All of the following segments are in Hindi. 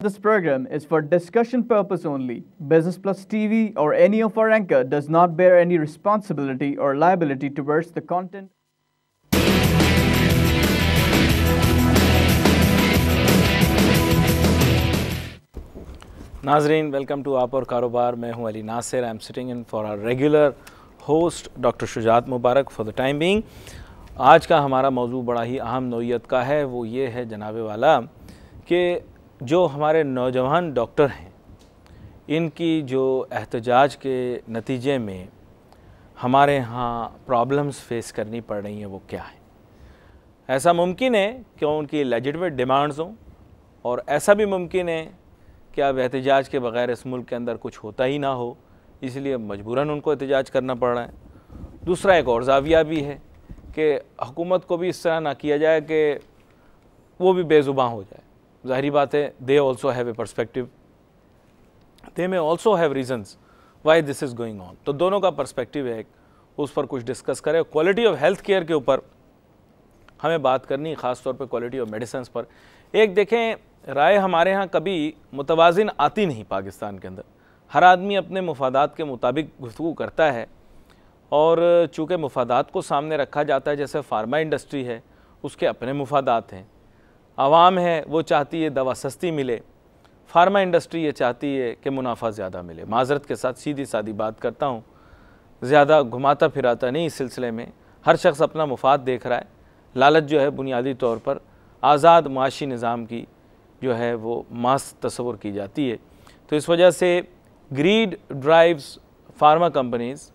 This program is for discussion purpose only. Business Plus TV or any of our anchor does not bear any responsibility or liability towards the content. नाजरीन वेलकम टू आप और कारोबार मैं हूँ Ali Nasir I am sitting in for our regular host doctor Shujaat Mubarak for the time being आज का हमारा मौजू बड़ा ही अहम नोयत का है वो ये है जनाबे वाला कि जो हमारे नौजवान डॉक्टर हैं, इनकी जो एहतजाज के नतीजे में हमारे यहाँ प्रॉब्लम्स फेस करनी पड़ रही हैं, वो क्या है? ऐसा मुमकिन है कि उनकी लेजिटमेट डिमांड्स हों, और ऐसा भी मुमकिन है कि अब एहतजाज के बगैर इस मुल्क के अंदर कुछ होता ही ना हो, इसलिए मजबूरन उनको एहतजाज करना पड़ रहा है। दूसरा एक और जाविया भी है कि हुकूमत को भी इस तरह ना किया जाए कि वो भी बेज़ुबान हो जाए। ज़ाहरी बात है they also have a perspective they may also have reasons why this is going on तो दोनों का परस्पेक्टिव है एक, उस पर कुछ डिस्कस करें। क्वालिटी ऑफ़ हेल्थ केयर के ऊपर हमें बात करनी ख़ास तौर पे क्वालिटी ऑफ़ मेडिसन पर। एक देखें, राय हमारे यहाँ कभी मुतवाजन आती नहीं पाकिस्तान के अंदर। हर आदमी अपने मफादात के मुताबिक गुफ्तु करता है और चूँकि मफादात को सामने रखा जाता है, जैसे फार्मा इंडस्ट्री है, उसके अपने मफादात हैं। आवाम है, वो चाहती है दवा सस्ती मिले। फार्मा इंडस्ट्री ये चाहती है कि मुनाफा ज़्यादा मिले। माजरत के साथ सीधी सादी बात करता हूँ। ज़्यादा घुमाता फिराता नहीं इस सिलसिले में। हर शख्स अपना मुफाद देख रहा है। लालच जो है बुनियादी तौर पर आज़ाद माशी निज़ाम की जो है वो मास तस्वर की जाती है। तो इस वजह से greed drives pharma companies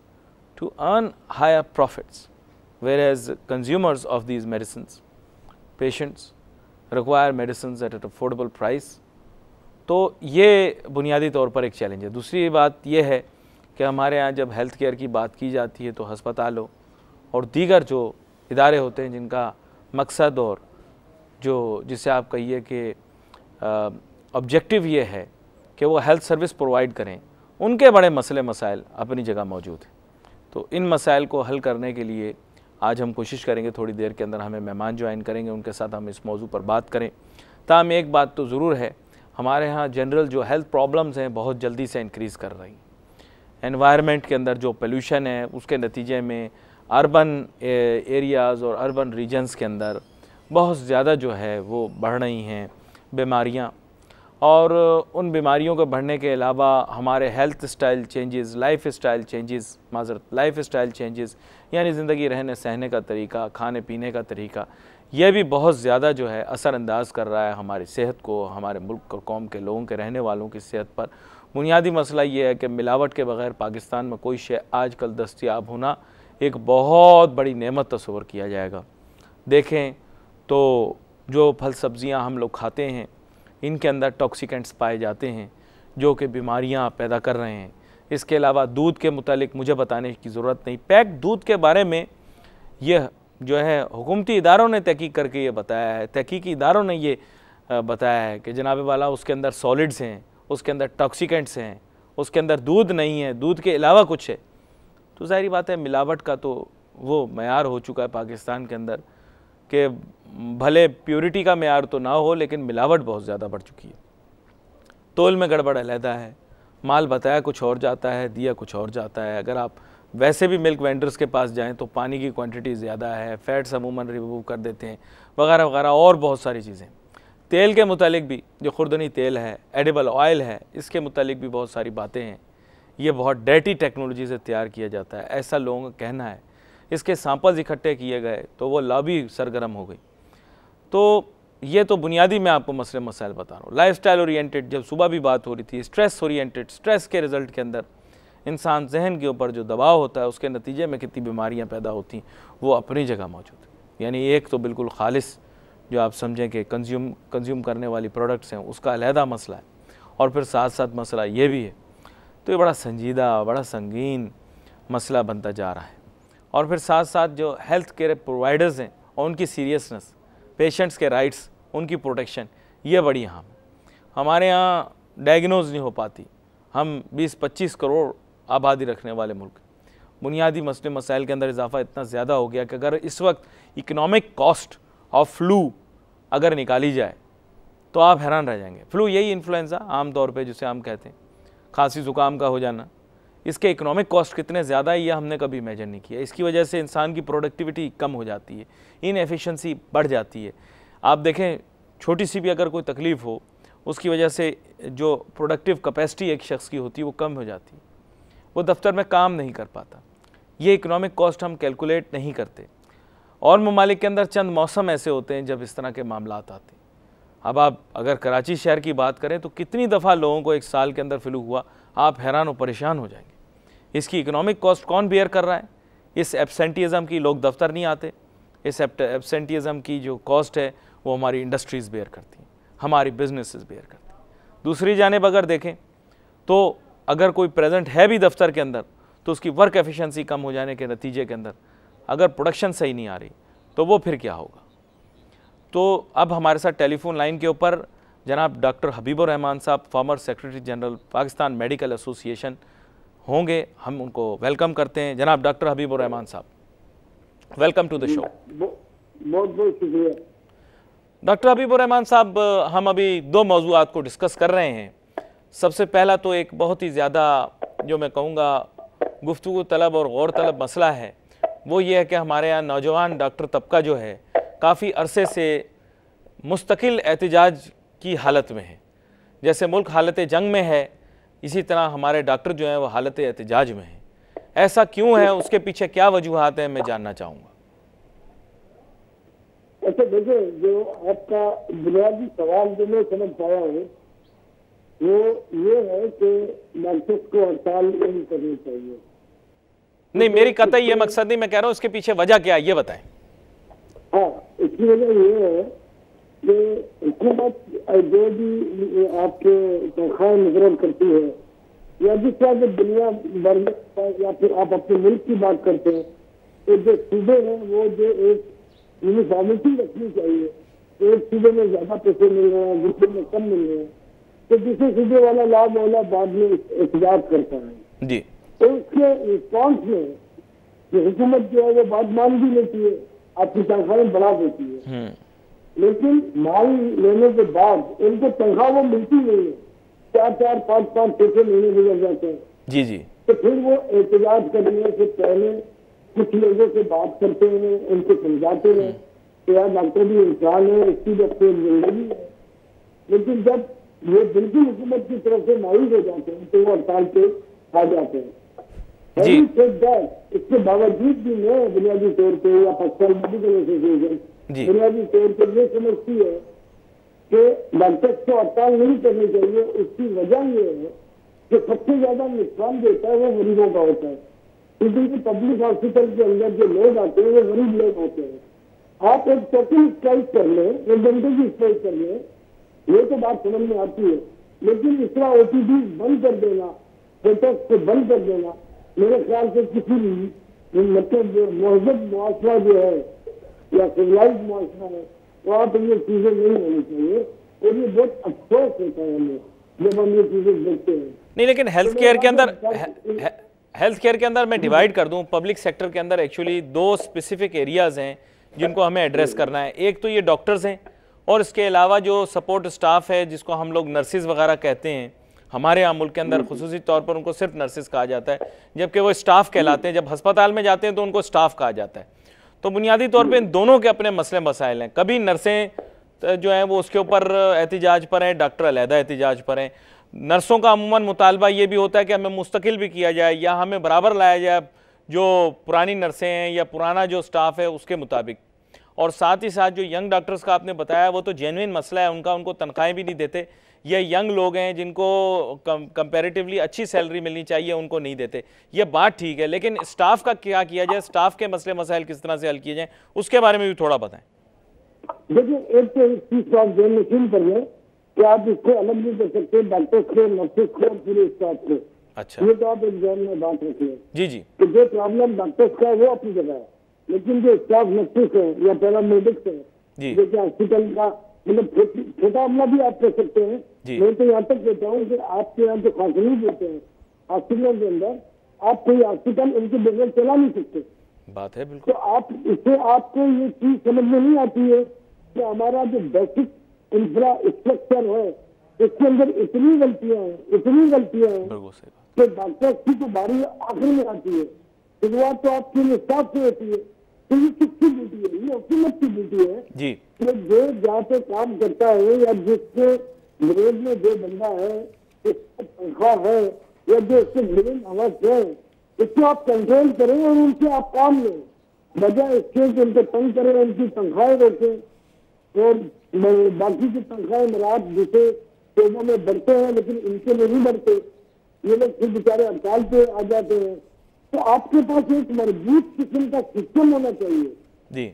to earn higher profits whereas consumers of these medicines patients require medicine at at affordable price तो ये बुनियादी तौर पर एक चैलेंज है। दूसरी बात यह है कि हमारे यहाँ जब हेल्थ केयर की बात की जाती है तो अस्पतालों और दीगर जो इदारे होते हैं, जिनका मकसद और जो जिसे आप कहिए कि ऑब्जेक्टिव ये है कि वो हेल्थ सर्विस प्रोवाइड करें, उनके बड़े मसले मसाइल अपनी जगह मौजूद हैं। तो इन मसाइल को हल करने के लिए आज हम कोशिश करेंगे थोड़ी देर के अंदर हमें मेहमान ज्वाइन करेंगे, उनके साथ हम इस मौजू पर बात करें। ताम, एक बात तो ज़रूर है, हमारे यहाँ जनरल जो हेल्थ प्रॉब्लम्स हैं बहुत जल्दी से इंक्रीज़ कर रही एनवायरनमेंट के अंदर जो पोल्यूशन है, उसके नतीजे में अर्बन एरियाज़ और अर्बन रीजन्स के अंदर बहुत ज़्यादा जो है वो बढ़ रही हैं, बीमारियाँ और उन बीमारियों के बढ़ने के अलावा हमारे health style changes life style changes माजरत लाइफ स्टाइल चेंजेस यानी ज़िंदगी रहने सहने का तरीका, खाने पीने का तरीका, यह भी बहुत ज़्यादा जो है असरानंदाज कर रहा है हमारी सेहत को, हमारे मुल्क और कौम के लोगों के रहने वालों की सेहत पर। बुनियादी मसला ये है कि मिलावट के बगैर पाकिस्तान में कोई शे आज कल दस्तियाब होना एक बहुत बड़ी नेमत तस्वर किया जाएगा। देखें तो जो फल सब्ज़ियाँ हम लोग खाते हैं इनके अंदर टॉक्सिकेंट्स पाए जाते हैं, जो कि बीमारियाँ पैदा कर रहे हैं। इसके अलावा दूध के मुतालिक मुझे बताने की ज़रूरत नहीं। पैक दूध के बारे में यह जो है, हुकूमती इदारों ने तहकीक करके ये बताया है। तहकीकी इदारों ने ये बताया है कि जनाब वाला उसके अंदर सॉलिड्स हैं, उसके अंदर टॉक्सिकेंट्स हैं, उसके अंदर दूध नहीं है, दूध के अलावा कुछ है। तो ज़ाहरी बात है, मिलावट का तो वो मैार हो चुका है पाकिस्तान के अंदर। कि भले प्योरिटी का मैार तो ना हो, लेकिन मिलावट बहुत ज़्यादा बढ़ चुकी है। तोल में गड़बड़ अलहदा है। माल बताया कुछ और जाता है, दिया कुछ और जाता है। अगर आप वैसे भी मिल्क वेंडर्स के पास जाएँ तो पानी की क्वांटिटी ज़्यादा है फैट्स अमूमन रिमूव कर देते हैं, वगैरह वगैरह, और बहुत सारी चीज़ें। तेल के मुतालिक भी, जो खुरदनी तेल है एडिबल ऑयल है, इसके मुतालिक भी बहुत सारी बातें हैं। ये बहुत डेटी टेक्नोलॉजी से तैयार किया जाता है। ऐसा लोगों का कहना है इसके सैंपल्स इकट्ठे किए गए तो वो लॉबी सरगर्म हो गई। तो ये तो बुनियादी मैं आपको मसले मसाइल बता रहा हूँ। लाइफ स्टाइल ओरिएंटेड जब सुबह भी बात हो रही थी स्ट्रेस ओरिएंटेड स्ट्रेस के रिज़ल्ट के अंदर इंसान जहन के ऊपर जो दबाव होता है, उसके नतीजे में कितनी बीमारियाँ पैदा होती हैं, वो अपनी जगह मौजूद यानी एक तो बिल्कुल खालिश, जो आप समझें कि कंज्यूम कंज्यूम करने वाली प्रोडक्ट्स हैं, उसका अलहदा मसला है। और फिर साथ साथ मसला ये भी है। तो ये बड़ा संजीदा, बड़ा संगीन मसला बनता जा रहा है। और फिर साथ साथ जो हेल्थ केयर प्रोवाइडर्स हैं और उनकी सीरियसनेस पेशेंट्स के राइट्स उनकी प्रोटेक्शन ये बड़ी अहम हमारे यहाँ डायग्नोज नहीं हो पाती। हम 20-25 करोड़ आबादी रखने वाले मुल्क। बुनियादी मसले, मसाइल के अंदर इजाफा इतना ज़्यादा हो गया कि अगर इस वक्त इकनॉमिक कॉस्ट ऑफ़ फ्लू अगर निकाली जाए तो आप हैरान रह जाएँगे। फ्लू यही इन्फ्लुएंजा आम तौर पे जिसे हम कहते हैं। खांसी, ज़ुकाम का हो जाना। इसके इकोनॉमिक कॉस्ट कितने ज़्यादा है, ये हमने कभी इमेजिन नहीं किया। इसकी वजह से इंसान की प्रोडक्टिविटी कम हो जाती है इन एफिशिएंसी बढ़ जाती है। आप देखें, छोटी सी भी अगर कोई तकलीफ़ हो, उसकी वजह से जो प्रोडक्टिव कैपेसिटी एक शख्स की होती है, वो कम हो जाती है। वो दफ्तर में काम नहीं कर पाता। ये इकोनॉमिक कॉस्ट हम कैलकुलेट नहीं करते। और ममालिक के अंदर चंद मौसम ऐसे होते हैं, जब इस तरह के मामला आते हैं। अब आप अगर कराची शहर की बात करें तो कितनी दफ़ा लोगों को एक साल के अंदर फ्लू हुआ आप हैरान और परेशान हो जाएँगे। इसकी इकोनॉमिक कॉस्ट कौन बेयर कर रहा है? इस एबसेंटिज़म की लोग दफ्तर नहीं आते। इस एबसेंटिज़म की जो कॉस्ट है, वो हमारी इंडस्ट्रीज़ बेयर करती हैं। हमारी बिजनेसेस बेयर करती हैं। दूसरी जानब अगर देखें तो अगर कोई प्रेजेंट है भी दफ्तर के अंदर तो उसकी वर्क एफिशिएंसी कम हो जाने के नतीजे के अंदर, अगर प्रोडक्शन सही नहीं आ रही तो वो फिर क्या होगा? तो अब हमारे साथ टेलीफोन लाइन के ऊपर जनाब डॉक्टर हबीबुर रहमान साहब former secretary general Pakistan medical association होंगे। हम उनको वेलकम करते हैं। जनाब डॉक्टर हबीबुर रहमान साहब वेलकम टू द शो बहुत बहुत शुक्रिया। डॉक्टर हबीबुर रहमान साहब हम अभी दो मौजूद को डिस्कस कर रहे हैं। सबसे पहला तो एक बहुत ही ज़्यादा जो मैं कहूँगा गुफ्तु तलब और गौर तलब मसला है। वो ये है कि हमारे यहाँ नौजवान डॉक्टर तबका जो है काफ़ी अरसे से मुस्तकिल एहतजाज की हालत में है। जैसे मुल्क हालत जंग में है इसी तरह हमारे डॉक्टर जो हैं वो हालत एहतजाज में है। ऐसा क्यों है? उसके पीछे क्या वजूहत हैं? मैं जानना चाहूँगा। अच्छा देखिए जो आपका बुनियादी सवाल जो मैं समझ पाया हूँ वो ये है कि डॉक्टर्स को हड़ताल नहीं करनी चाहिए। नहीं मेरी कतई ये मकसद नहीं मैं कह रहा हूँ इसके पीछे वजह क्या है? ये बताएँ। हाँ इसकी वजह ये है कि हुकूमत जो भी आपके तनख्वाह मुकर करती है या जिस तरह से दुनिया भर में या फिर आप अपने मुल्क की बात करते हैं तो जो सूबे हैं वो जो एक यूनिफॉर्मिटी रखनी चाहिए। एक सूबे में ज़्यादा पैसे मिल रहे हैं दूसरे में कम मिल रहे हैं तो दूसरे सूबे वाला लाभ वाला बाद में एहतजाज करता है। जी। तो उसके रिस्पॉन्स में हुकूमत जो है वो बात मान भी लेती है आपकी तनख्वाहें बढ़ा देती है। हम्म। लेकिन माल लेने के बाद उनको तनख्वाह वो मिलती नहीं है। चार चार पाँच पाँच छह छह महीने गुजर जाते हैं। जी जी। तो फिर वो एहतजाज करने से पहले कुछ लोगों से बात करते हैं उनको समझाते हैं कि यार डॉक्टर भी इंसान है इसकी अपनी ज़िंदगी है। लेकिन जब ये बिल्कुल हुकूमत की तरफ़ से मायूस हो जाते हैं तो वो हड़ताल पे आ जाते हैं। जी। That, इसके बावजूद भी मैं बुनियादी तौर पर या पाकिस्तान मेडिकल एसोसिएशन। बुनियादी तौर पर ये समझती है कि डॉक्टर्स को हड़ताल नहीं करनी चाहिए, उसकी वजह ये है कि सबसे ज़्यादा नुकसान देता है वो गरीबों का होता है। क्योंकि पब्लिक हॉस्पिटल के अंदर जो लोग आते हैं, वो गरीब लोग होते हैं। आप एक टोटल स्ट्राइक कर लें, एक घंटे की स्ट्राइक कर लें, ये तो बात समझ में आती है। लेकिन इस तरह ओपीडी बंद कर देना प्रोटेस्ट को बंद कर देना, मेरे ख्याल से किसी मतलब जो महजब मुआशरा जो है या सिविलाइज मुआशरा है वहाँ पर ये चीज़ें नहीं होनी चाहिए। और ये बहुत अफसोस होता है हमें जब हम ये चीज़ें देखते हैं। नहीं लेकिन हेल्थ केयर के अंदर हेल्थ केयर के अंदर मैं डिवाइड कर दूँ। पब्लिक सेक्टर के अंदर एक्चुअली दो स्पेसिफिक एरियाज़ हैं जिनको हमें एड्रेस करना है। एक तो ये डॉक्टर्स हैं और इसके अलावा जो सपोर्ट स्टाफ है जिसको हम लोग नर्सिस वगैरह कहते हैं हमारे यहाँ मुल्क के अंदर खसूसी तौर पर उनको सिर्फ़ नर्सिस कहा जाता है जबकि वो स्टाफ कहलाते हैं। जब अस्पताल में जाते हैं तो उनको स्टाफ कहा जाता है। तो बुनियादी तौर पे इन दोनों के अपने मसले मसाइल हैं। कभी नर्सें जो हैं, वो उसके ऊपर एहतजाज पर हैं, डॉक्टर अलहदा एहतजाज पर हैं। नर्सों का अमूमन मुतालबा ये भी होता है कि हमें मुस्तकिल भी किया जाए या हमें बराबर लाया जाए जो पुरानी नर्सें हैं या पुराना जो स्टाफ है उसके मुताबिक। और साथ ही साथ जो यंग डॉक्टर्स का आपने बताया, वो तो जेनुइन मसला है, उनका उनको तनख्वाहें भी नहीं देते। ये यंग लोग हैं जिनको कंपैरेटिवली अच्छी सैलरी मिलनी चाहिए उनको नहीं देते। ये बात ठीक है लेकिन स्टाफ का क्या किया जाए स्टाफ के मसले मसाइल किस तरह से हल किए जाएँ उसके बारे में भी थोड़ा बताएँ। देखिए एक तो चीज़ को आप ध्यान में क्यों करिए कि आप इसको अलग नहीं कर सकते डॉक्टर्स को नर्सेस को और पूरे स्टाफ को। अच्छा। ये तो आप एक ध्यान में बात रखिए। जी जी। कि जो प्रॉब्लम डॉक्टर्स का है वो अपनी जगह है। लेकिन जो स्टाफ नर्सेस है या पैरामेडिक्स है। जो। कि हॉस्पिटल का मतलब छोटा हमला भी आप कर सकते हैं। मैं तो यहाँ तक कहता हूँ कि आपके यहाँ जो खासनी देते हैं। हॉस्पिटल के अंदर आप कोई हॉस्पिटल उनके बगैर चला नहीं सकते। बात है बिल्कुल। तो आप इससे आपको ये चीज़ समझ में नहीं आती है कि हमारा जो बेसिक इंफ्रास्ट्रक्चर है इसके अंदर इतनी गलतियाँ हैं इतनी गलतियाँ हैं कि डॉक्टर की तो बारी आखिर में आती है। शुरुआत तो आपके लिए स्टाफ से होती है। किसकी ड्यूटी है? ये हुकूमत की ड्यूटी है जी। कि जो जहाँ पे काम करता है या जिसके विरोध में जो बंदा है उसका तनख्वाह है या जो उसके लिविंग अवर्स है इसको आप कंट्रोल करें और उनसे आप काम लें। बजाय इसके कि उनको तंग करें उनकी तनख्वाहें रोकें। और बाकी की तनख्वाहें मराद जिसे शोबों में बढ़ते हैं लेकिन इनके नहीं बढ़ते। ये लोग फिर बेचारे हड़ताल पे आ जाते हैं। तो आपके पास एक मज़बूत किस्म का सिस्टम होना चाहिए। जी।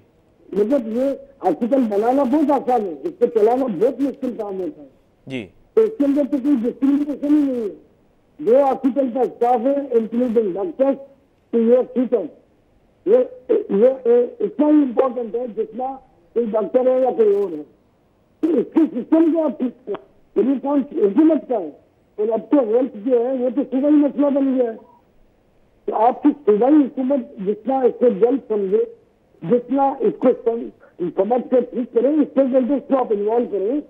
मतलब ये हॉस्पिटल बनाना बहुत आसान है इसको चलाना बहुत मुश्किल काम होता है। जी। तो इसके अंदर तो कोई डिस्क्रिमिनेशन ही नहीं है। जो हॉस्पिटल का स्टाफ है इंक्लूडिंग डॉक्टर्स तो ये ठीक है। ये ये इतना ही इम्पोर्टेंट है जितना कोई डॉक्टर है या कोई और है। तो इसके सिस्टम को आप ठीक करें ये कौन हुकूमत का है और अब तो हेल्थ जो है वो तो सूबाई मसला बन गया है। तो आपकी सूबाई हुकूमत जितना इसको जल्द समझे, जितना इसको समझ कर ठीक करें स्टेक होल्डर्स को आप इन्वॉल्व करें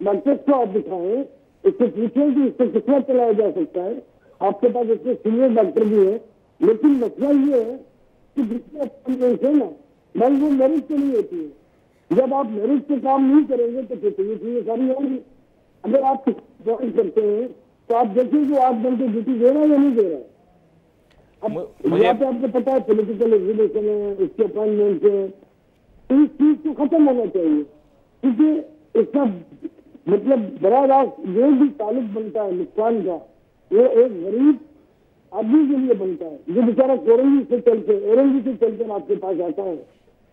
डॉक्टर्स को आप दिखाएँ, इससे पूछें कि इसको कितना चलाया जा सकता है। आपके पास इतने सीनियर डॉक्टर भी हैं, लेकिन मसला ये है कि जितने पेशेंट है ना, भाई वो मेरिट पे नहीं होती है। जब आप मेरिट पे काम नहीं करेंगे तो फिर तो चीज़ें सारी होंगी अगर आप ज्वाइन करते हैं तो आप देखिए कि आठ घंटे ड्यूटी दे रहे हैं या नहीं दे रहा है। मु- मुझे- आपको पता है पोलिटिकल एग्जीबिशन है उसके अपॉइंटमेंट है। तो इस चीज़ को खत्म होना चाहिए। क्योंकि इसका मतलब बड़ा रास्त जो भी ताल्लुक बनता है नुकसान का वो एक गरीब आदमी के लिए बनता है। जो बेचारा कोरंगी से चलते औरंगी से चलकर आपके पास आता है।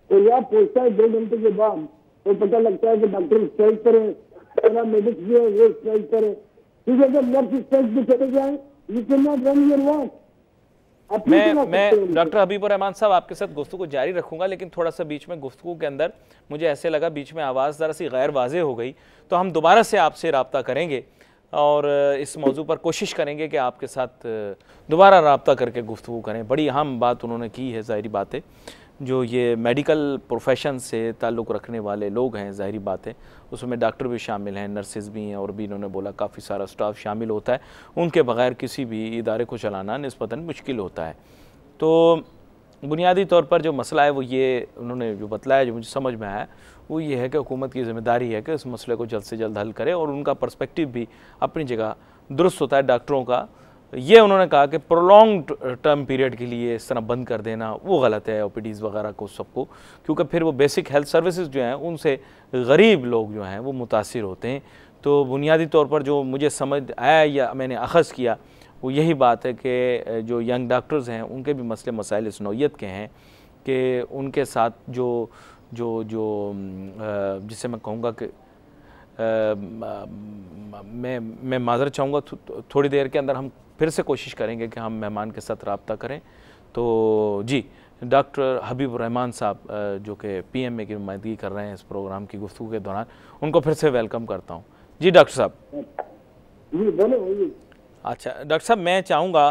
तो यहाँ पहुँचता है दो घंटे के बाद तो पता लगता है कि डॉक्टर स्ट्राइक करें पहला मेडिक्स जो है वो स्ट्राइक करें। क्योंकि अगर नर्स स्ट्राइक पे चले जाए you can not run your नहीं मैं मैं डॉक्टर हबीबुर रहमान साहब आपके साथ गुफ्तु को जारी रखूँगा लेकिन थोड़ा सा बीच में गुफ्तु के अंदर मुझे ऐसे लगा बीच में आवाज़ ज़रा सी गैर वाजे हो गई। तो हम दोबारा से आपसे रबता करेंगे और इस मौजू पर कोशिश करेंगे कि आपके साथ दोबारा रबता करके गुफ्तु करें। बड़ी अहम बात उन्होंने की है ज़ाहरी बातें है। जो ये मेडिकल प्रोफेशन से ताल्लुक़ रखने वाले लोग हैं, ज़ाहरी बात है, उसमें डॉक्टर भी शामिल हैं नर्सेज भी हैं और भी इन्होंने बोला काफ़ी सारा स्टाफ शामिल होता है। उनके बगैर किसी भी इदारे को चलाना नस्बता मुश्किल होता है। तो बुनियादी तौर पर जो मसला है, वो ये उन्होंने जो बतलाया, जो मुझे समझ में आया, वो ये है कि हुकूमत की ज़िम्मेदारी है कि इस मसले को जल्द से जल्द हल करे और उनका पर्सपेक्टिव भी अपनी जगह दुरुस्त होता है डॉक्टरों का। ये उन्होंने कहा कि प्रोलॉन्ग टर्म पीरियड के लिए इस तरह बंद कर देना, वो गलत है ओ वगैरह को, सबको, क्योंकि फिर वो बेसिक हेल्थ सर्विसेज़ जो हैं, उनसे गरीब लोग जो हैं, वो मुतासर होते हैं। तो बुनियादी तौर पर जो मुझे समझ आया या मैंने अखज़ किया, वो यही बात है कि जो यंग डॉक्टर्स हैं, उनके भी मसले मसाइल इस नौीयत के हैं कि उनके साथ जो जो जो जिसे मैं कहूँगा कि म- म- माजर चाहूँगा थोड़ी देर के अंदर हम फिर से कोशिश करेंगे कि हम मेहमान के साथ रबता करें। तो जी डॉक्टर हबीब रहमान साहब जो कि पी एम ए की नुमाइंदगी कर रहे हैं इस प्रोग्राम की गुफ्तु के दौरान उनको फिर से वेलकम करता हूँ। जी डॉक्टर साहब। अच्छा डॉक्टर साहब मैं चाहूँगा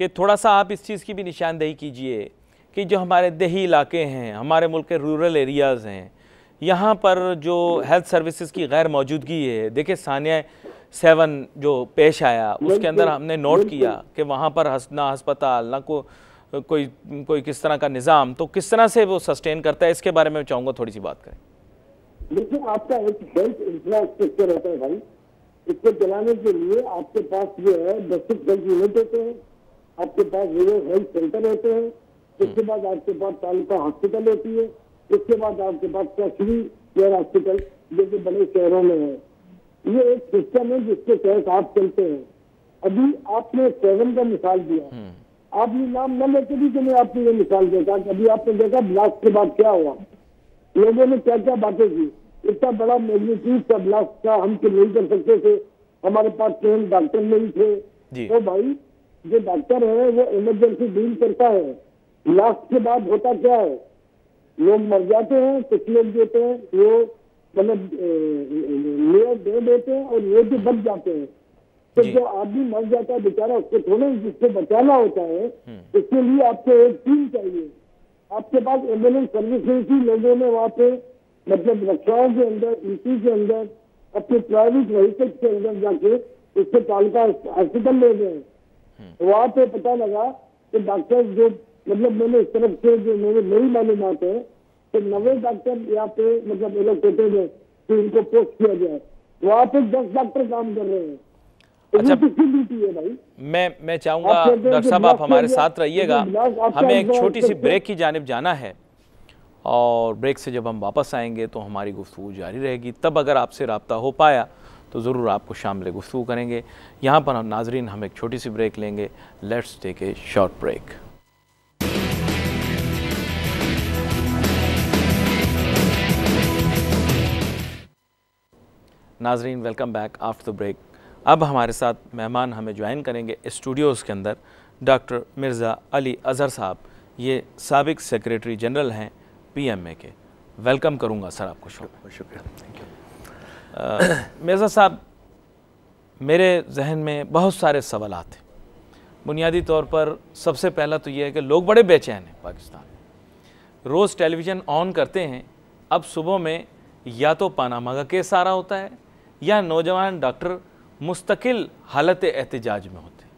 कि थोड़ा सा आप इस चीज़ की भी निशानदेही कीजिए कि जो हमारे देही इलाके हैं हमारे मुल्क के रूरल एरियाज़ हैं यहाँ पर जो हेल्थ सर्विसेज़ की गैर मौजूदगी है देखिए सानिया सेवन जो पेश आया उसके अंदर हमने नोट किया कि वहाँ पर हस, ना अस्पताल ना को कोई कोई किस तरह का निज़ाम तो किस तरह से वो सस्टेन करता है इसके बारे में चाहूँगा थोड़ी सी बात करें। देखिए आपका एक हेल्थ इंफ्रास्ट्रक्चर होता है भाई। इसको चलाने के लिए आपके पास जो है डिस्ट्रिक्ट हेल्थ यूनिट होते हैं आपके पास रूरल हेल्थ सेंटर होते हैं उसके बाद आपके पास तालुका हॉस्पिटल होती है उसके बाद आपके पास टर्शरी केयर हॉस्पिटल जो कि बड़े शहरों में है। ये एक सिस्टम है जिसके तहत आप चलते हैं। अभी आपने सेवन का मिसाल दिया। आपने नाम न लेके भी तो मैं आपको ये मिसाल देता अभी आपने देखा ब्लास्ट के बाद क्या हुआ। लोगों ने क्या क्या बातें की। इतना बड़ा मैग्नीट्यूड का ब्लास्ट था हम तो नहीं कर सकते थे। हमारे पास ट्रेन डॉक्टर नहीं थे। तो भाई जो डॉक्टर है वो इमरजेंसी डील करता है। ब्लास्ट के बाद होता क्या है? लोग मर जाते हैं कुछ लोग देते हैं वो मतलब लेयर दे देते हैं और वो भी बच जाते हैं। तो जो। आदमी मर जाता है बेचारा उसको थोड़े जिसको बचाना होता है उसके लिए आपको एक टीम चाहिए। आपके पास एंबुलेंस सर्विस नहीं थी लोगों ने वहाँ पे मतलब रक्षाओं के अंदर ईसी के अंदर अपने प्राइवेट व्हीकल के अंदर जाके उससे पालिका हॉस्पिटल ले गए। वहाँ पे पता लगा कि डॉक्टर जो मतलब मैंने इस तरफ़ से जो मेरे मेरी मालूमात है तो नवे डॉक्टर यहाँ पे मतलब एलोकेटेड है कि इनको पोस्ट किया जाए। वहाँ पे दस डॉक्टर काम कर रहे हैं। तो अच्छा। है मैं मैं चाहूँगा कहते डॉक्टर साहब आप हमारे साथ रहिएगा। हमें एक छोटी सी ब्रेक की जानब जाना है। और ब्रेक से जब हम वापस आएँगे तो हमारी गुफ्तु जारी रहेगी। तब अगर आपसे रबता हो पाया तो ज़रूर आपको शामिल गुफ्तु करेंगे। यहाँ पर हम नाजरीन हम एक छोटी सी ब्रेक लेंगे। Let's take a short break नाजरीन welcome back after the break अब हमारे साथ मेहमान हमें ज्वाइन करेंगे स्टूडियोज़ के अंदर डॉक्टर मिर्ज़ा अली अज़हर साहब। ये सबक सेक्रेटरी जनरल हैं पीएमए के। वेलकम करूँगा सर आपको शो बहुत शुक्रिया। थैंक यू मिर्ज़ा साहब मेरे जहन में बहुत सारे सवाल थे बुनियादी तौर पर सबसे पहला तो ये है कि लोग बड़े बेचैन हैं पाकिस्तान में। रोज़ टेलीविज़न ऑन करते हैं अब सुबह में या तो पानामा का केस आ रहा होता है या नौजवान डॉक्टर मुस्तकिल हालत एहतजाज में होते हैं।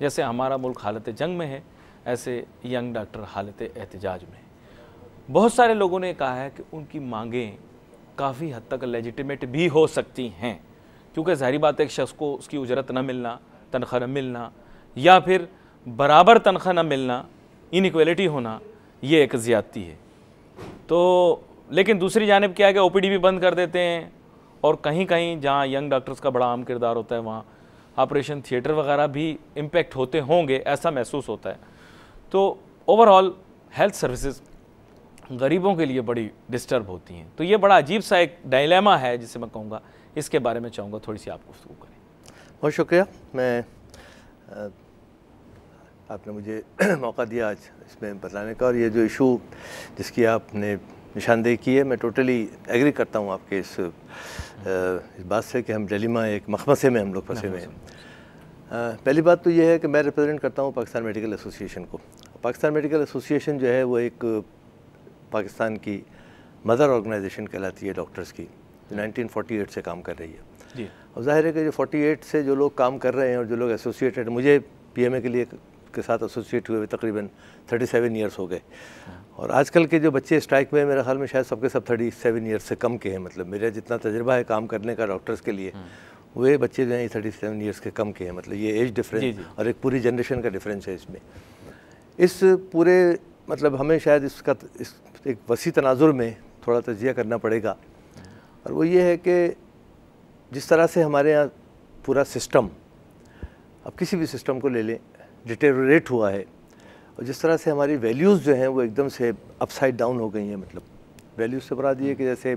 जैसे हमारा मुल्क हालत जंग में है, ऐसे यंग डॉक्टर हालत एहतजाज में बहुत सारे लोगों ने कहा है कि उनकी मांगें काफ़ी हद तक लेजिटिमेट भी हो सकती हैं। क्योंकि ज़ाहिर बात है एक शख्स को उसकी उजरत न मिलना, तनख्वाह न मिलना, या फिर बराबर तनख्वाह न मिलना इनक्वलिटी होना, ये एक ज़्यादती है। तो लेकिन दूसरी जानब क्या है कि ओ भी बंद कर देते हैं और कहीं कहीं जहाँ यंग डॉक्टर्स का बड़ा आम किरदार होता है, वहाँ ऑपरेशन थिएटर वगैरह भी इम्पेक्ट होते होंगे, ऐसा महसूस होता है। तो ओवरऑल हेल्थ सर्विसेज़ गरीबों के लिए बड़ी डिस्टर्ब होती हैं। तो ये बड़ा अजीब सा एक डायलेमा है, जिसे मैं कहूँगा। इसके बारे में चाहूँगा थोड़ी सी आप गुफ्तु करें। बहुत शुक्रिया। मैं आपने मुझे मौका दिया आज इसमें बताने का, और ये जो इशू जिसकी आपने निशानदेही की है, मैं टोटली एग्री करता हूँ आपके इस इस बात से कि हम डिलीमा एक मखमसे में हम लोग फंसे हुए हैं। पहली बात तो ये है कि मैं रिप्रेजेंट करता हूँ पाकिस्तान मेडिकल एसोसिएशन को। पाकिस्तान मेडिकल एसोसिएशन जो है वो एक पाकिस्तान की मदर ऑर्गेनाइजेशन कहलाती है डॉक्टर्स की जो 1948 से काम कर रही है। और ज़ाहिर है कि जो 48 से जो लोग काम कर रहे हैं और जो लोग एसोसिएटेड मुझे पीएमए के लिए के साथ एसोसिएट हुए हुए तकरीबन 37 इयर्स हो गए। और आजकल के जो बच्चे स्ट्राइक में मेरे ख्याल में शायद सबके सब 37 ईयर्स से कम के हैं मतलब मेरा जितना तजर्बा है काम करने का डॉक्टर्स के लिए वे बच्चे जो हैं थर्टी सेवन ईयर्स के कम के हैं मतलब ये एज डिफरेंस और एक पूरी जनरेशन का डिफरेंस है इसमें। इस पूरे मतलब हमें शायद इसका इस एक वसी तनाजुर में थोड़ा तजिया करना पड़ेगा। और वो ये है कि जिस तरह से हमारे यहाँ पूरा सिस्टम अब किसी भी सिस्टम को ले लें डिटेरोरेट हुआ है। और जिस तरह से हमारी वैल्यूज़ जो हैं वो एकदम से अपसाइड डाउन हो गई हैं मतलब वैल्यूज़ से बड़ा दिए कि जैसे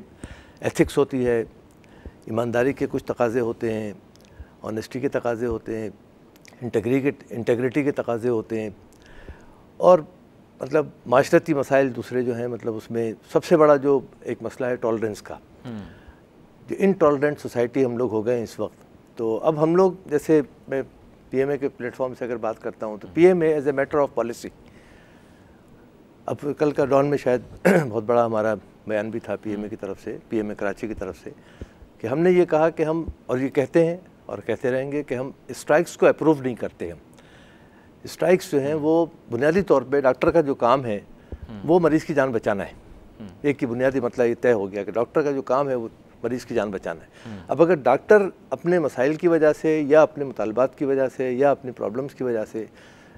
एथिक्स होती है ईमानदारी के कुछ तकाजे होते हैं ऑनेस्टी के तकाजे होते हैं इंटेग्री के इंटेग्रिटी के तकाजे होते हैं। और मतलब माशरती मसाइल दूसरे जो हैं मतलब उसमें सबसे बड़ा जो एक मसला है टॉलरेंस का। जो इनटॉलरेंट सोसाइटी हम लोग हो गए इस वक्त। तो अब हम लोग जैसे मैं पीएमए के प्लेटफॉर्म से अगर बात करता हूँ तो PMA as a matter of policy अब कल का डॉन में शायद बहुत बड़ा हमारा बयान भी था पीएमए की तरफ़ से पीएमए कराची की तरफ़ से कि हमने ये कहा कि हम और ये कहते हैं और कहते रहेंगे कि हम स्ट्राइक्स को अप्रूव नहीं करते हम स्ट्राइक्स जो हैं वो बुनियादी तौर पे डॉक्टर का जो काम है वो मरीज़ की जान बचाना है। एक की बुनियादी मतलब ये तय हो गया कि डॉक्टर का जो काम है वो मरीज़ की जान बचाना है। अब अगर डॉक्टर अपने मसाइल की वजह से या अपने मुतालबात की वजह से या अपनी प्रॉब्लम्स की वजह से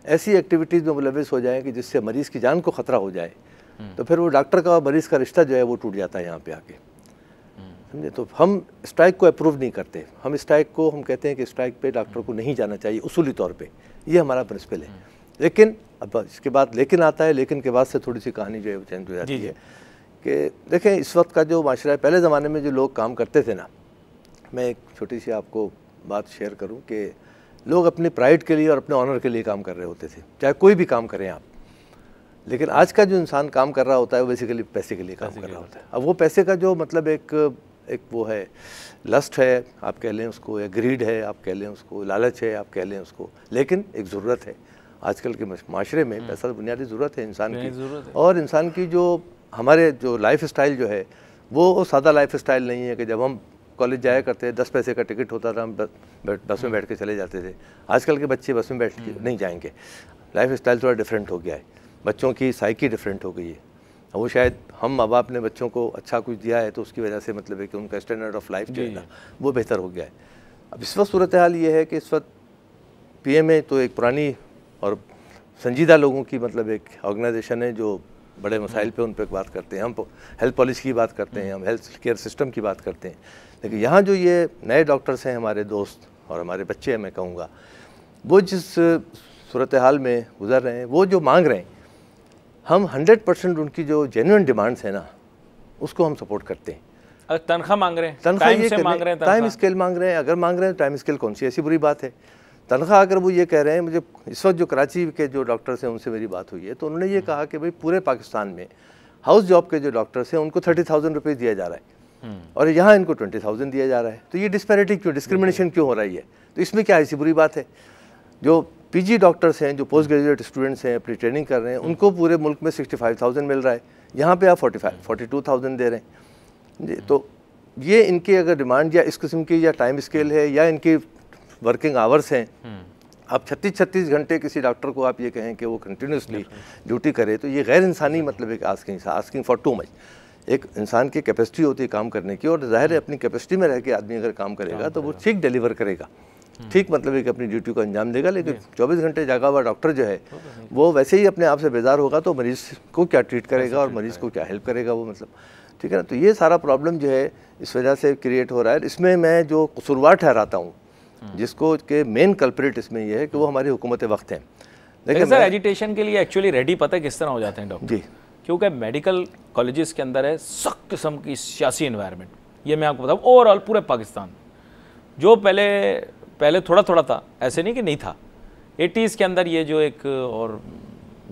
ऐसी एक्टिविटीज़ में मुलविस हो जाएँ कि जिससे मरीज़ की जान को ख़तरा हो जाए तो फिर वो डॉक्टर का मरीज़ का रिश्ता जो है वो टूट जाता है यहाँ पे आके। समझे? तो हम स्ट्राइक को अप्रूव नहीं करते। हम स्ट्राइक को हम कहते हैं कि स्ट्राइक पे डॉक्टर को नहीं जाना चाहिए उसूली तौर पे। ये हमारा प्रिंसिपल है। लेकिन अब इसके बाद लेकिन आता है लेकिन के बाद से थोड़ी सी कहानी जो है वो चेंज हो जाती। है। कि देखें इस वक्त का जो माशरा है पहले ज़माने में जो लोग काम करते थे ना मैं एक छोटी सी आपको बात शेयर करूँ कि लोग अपने प्राइड के लिए और अपने ऑनर के लिए काम कर रहे होते थे चाहे कोई भी काम करें आप। लेकिन आज का जो इंसान काम कर रहा होता है वो बेसिकली पैसे के लिए काम कर रहा होता है। अब वो पैसे का जो मतलब एक एक वो है लस्ट है आप कह लें उसको या ग्रीड है आप कह लें उसको लालच है आप कह लें उसको लेकिन एक ज़रूरत है। आजकल के माशरे में पैसा तो बुनियादी ज़रूरत है इंसान की। और इंसान की जो हमारे जो लाइफ स्टाइल जो है वो सादा लाइफ स्टाइल नहीं है कि जब हम कॉलेज जाया करते दस पैसे का टिकट होता था हम बस में बैठ के चले जाते थे। आजकल के बच्चे बस में बैठ के हम्म। नहीं जाएँगे। लाइफ स्टाइल थोड़ा डिफरेंट हो गया है। बच्चों की साइकी डिफरेंट हो गई है। वो शायद हम माँ बाप ने बच्चों को अच्छा कुछ दिया है तो उसकी वजह से मतलब है कि उनका स्टैंडर्ड ऑफ़ लाइफ जो है ना वो बेहतर हो गया है। अब इस वक्त सूरत हाल ये है कि इस वक्त पीएमए तो एक पुरानी और संजीदा लोगों की मतलब एक ऑर्गेनाइजेशन है जो बड़े मसाइल पे उन पर बात करते हैं। हम हेल्थ पॉलिसी की बात करते हैं हम हेल्थ केयर सिस्टम की बात करते हैं। लेकिन यहाँ जो ये नए डॉक्टर्स हैं हमारे दोस्त और हमारे बच्चे हैं मैं कहूँगा वो जिस सूरत हाल में गुजर रहे हैं वो जो मांग रहे हैं हम हंड्रेड परसेंट उनकी जो जेन्यून डिमांड्स हैं ना उसको हम सपोर्ट करते हैं। अगर तनख्वाह मांग रहे हैं। तनख्वाह टाइम ये मांग रहे हैं टाइम स्केल मांग रहे हैं अगर मांग रहे हैं टाइम स्केल कौन सी ऐसी बुरी बात है? तनख्वाह अगर वो ये कह रहे हैं मुझे इस वक्त जो कराची के जो डॉक्टर्स हैं उनसे मेरी बात हुई है तो उन्होंने ये कहा कि भाई पूरे पाकिस्तान में हाउस जॉब के जो डॉक्टर्स हैं उनको थर्टी थाउज़ेंड रुपीज़ दिया जा रहा है। हम्म। और यहाँ इनको ट्वेंटी थाउज़ेंड दिया जा रहा है। तो ये डिस्पेरिटी क्यों डिस्क्रिमिनेशन क्यों हो रही है? तो इसमें क्या ऐसी बुरी बात है? जो पीजी डॉक्टर्स हैं जो पोस्ट ग्रेजुएट स्टूडेंट्स हैं अपनी ट्रेनिंग कर रहे हैं उनको पूरे मुल्क में सिक्सटी फाइव थाउज़ेंड मिल रहा है। यहाँ पे आप forty five forty two thousand दे रहे हैं। जी, तो ये इनकी अगर डिमांड या इस किस्म की या टाइम स्केल है या इनकी वर्किंग आवर्स हैं। आप छत्तीस छत्तीस घंटे किसी डॉक्टर को आप ये कहें कि वो कंटिन्यूसली ड्यूटी करे तो ये गैर इंसानी मतलब एक asking asking for too much एक इंसान की कैपेसिटी होती है काम करने की और ज़ाहिर है अपनी कैपेसिटी में रह के आदमी अगर काम करेगा तो वो ठीक डिलीवर करेगा। ठीक मतलब है कि अपनी ड्यूटी को अंजाम देगा लेकिन 24 घंटे जागा हुआ डॉक्टर जो है वो वैसे ही अपने आप से बेजार होगा तो मरीज़ को क्या ट्रीट करेगा और मरीज़ को क्या हेल्प करेगा वो मतलब। ठीक है ना? तो ये सारा प्रॉब्लम जो है इस वजह से क्रिएट हो रहा है। इसमें मैं जो कसूरवार ठहराता हूँ जिसको के मेन कल्परेट इसमें ये है कि वो हमारी हुकूमत वक्त है। लेकिन सर एजुटेशन के लिए एक्चुअली रेडी पता है किस तरह हो जाते हैं डॉक्टर जी। क्योंकि मेडिकल कॉलेजेस के अंदर है सख्त किस्म की सियासी इन्वायरमेंट ये मैं आपको बताऊँ ओवरऑल पूरे पाकिस्तान। जो पहले पहले थोड़ा थोड़ा था ऐसे नहीं कि नहीं था। एटीज़ के अंदर ये जो एक और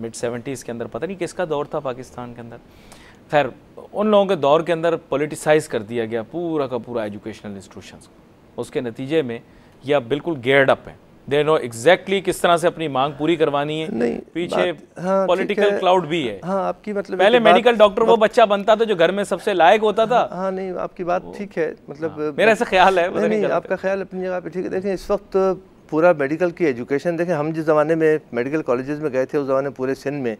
मिड सेवेंटीज़ के अंदर पता नहीं किसका दौर था पाकिस्तान के अंदर। खैर उन लोगों के दौर के अंदर पोलिटिसाइज कर दिया गया पूरा का पूरा एजुकेशनल इंस्टीट्यूशन उसके नतीजे में ये बिल्कुल गेयर्ड अप हैं। दे नो एग्जैक्टली किस तरह से अपनी मांग पूरी करवानी है। नहीं, पीछे बात- हाँ, पॉलिटिकल क्लाउड भी है। हाँ आपकी मतलब पहले मेडिकल डॉक्टर वो बच्चा बनता था जो घर में सबसे लायक होता था। हाँ हाँ नहीं आपकी बात ठीक है मतलब हाँ, मेरा ऐसा ख्याल है नहीं नहीं नहीं आपका ख्याल अपनी जगह पे ठीक है। देखें इस वक्त पूरा मेडिकल की एजुकेशन देखें हम जिस ज़माने में मेडिकल कॉलेजेस में गए थे उस ज़माने पूरे सिंध में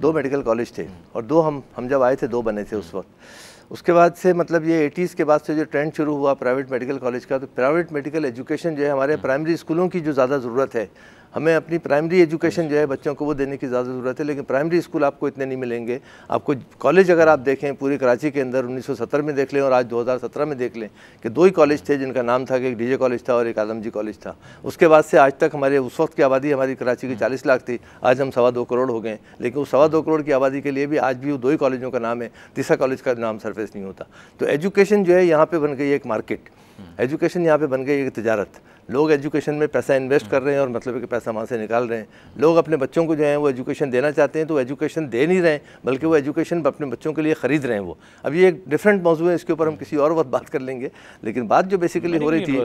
दो मेडिकल कॉलेज थे और दो हम हम जब आए थे दो बने थे उस वक्त। उसके बाद से मतलब ये एटीज़ के बाद से जो ट्रेंड शुरू हुआ प्राइवेट मेडिकल कॉलेज का तो प्राइवेट मेडिकल एजुकेशन जो है हमारे प्राइमरी स्कूलों की जो ज़्यादा ज़रूरत है हमें अपनी प्राइमरी एजुकेशन जो है बच्चों को वो देने की ज़्यादा ज़रूरत है, लेकिन प्राइमरी स्कूल आपको इतने नहीं मिलेंगे। आपको कॉलेज अगर आप देखें, पूरी कराची के अंदर 1970 में देख लें और आज 2017 में देख लें कि दो ही कॉलेज थे जिनका नाम था कि एक डीजे कॉलेज था और एक आदमजी कॉलेज था। उसके बाद से आज तक हमारे, उस वक्त की आबादी हमारी कराची की चालीस लाख थी, आज हम सवा दो करोड़ हो गए लेकिन उस सवा दो करोड़ की आबादी के लिए भी आज भी वो दो ही कॉलेजों का नाम है, तीसरा कॉलेज का नाम सरफेस नहीं होता। तो एजुकेशन जो है यहाँ पर बन गई एक मार्केट एजुकेशन यहाँ पे बन गई एक तजारत। लोग एजुकेशन में पैसा इन्वेस्ट कर रहे हैं और मतलब है कि पैसा वहाँ से निकाल रहे हैं। लोग अपने बच्चों को जो है वो एजुकेशन देना चाहते हैं तो एजुकेशन दे नहीं रहे हैं बल्कि वो एजुकेशन अपने बच्चों के लिए ख़रीद रहे हैं वो। अब ये एक डिफरेंट मौजू है इसके ऊपर हम किसी और वक्त बात कर लेंगे। लेकिन बात जो बेसिकली हो रही थी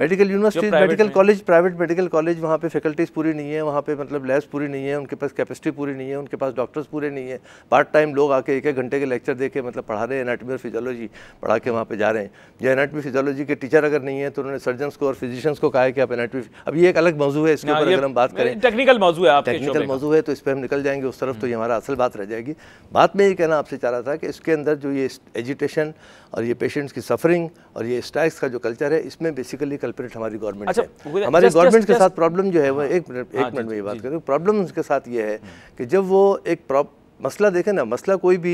medical university medical college private medical college वहाँ पे फैकल्टीज़ पूरी नहीं है वहाँ पर मतलब लैब्स पूरी नहीं है उनके पास कैपेसिटी पूरी नहीं है उनके पास डॉक्टर्स पूरे नहीं है। पार्ट टाइम लोग आके एक एक घंटे के लेक्चर दे के मतलब पढ़ा रहे हैं एनाटमी और फिजोलॉजी पढ़ा के वहाँ पे जा रहे हैं। या एनाटमी फिजोलॉजी के टीचर अगर नहीं है तो उन्होंने सर्जन्स को और फिजिशियंस को कहा है कि आप एनाटमी अब ये एक अलग मौजू है इसके हाँ, ऊपर अगर हम बात करें। टेक्निकल मौजू है टेक्निकल मौजू है तो इस पर हम निकल जाएँगे उस तरफ़ तो ये हमारा असल बात रह जाएगी। बात में ये कहना आपसे चाह रहा था कि इसके अंदर जो ये एजिटेशन और ये पेशेंट्स की सफरिंग और ये स्ट्राइक्स का जो कल्चर है इसमें बेसिकली कल्परेट हमारी गवर्नमेंट अच्छा, है। हमारी गवर्नमेंट के साथ प्रॉब्लम जो है वो एक मिनट हाँ, एक मिनट में ये बात करें। प्रॉब्लम उसके साथ ये है कि जब वो एक मसला देखें ना मसला कोई भी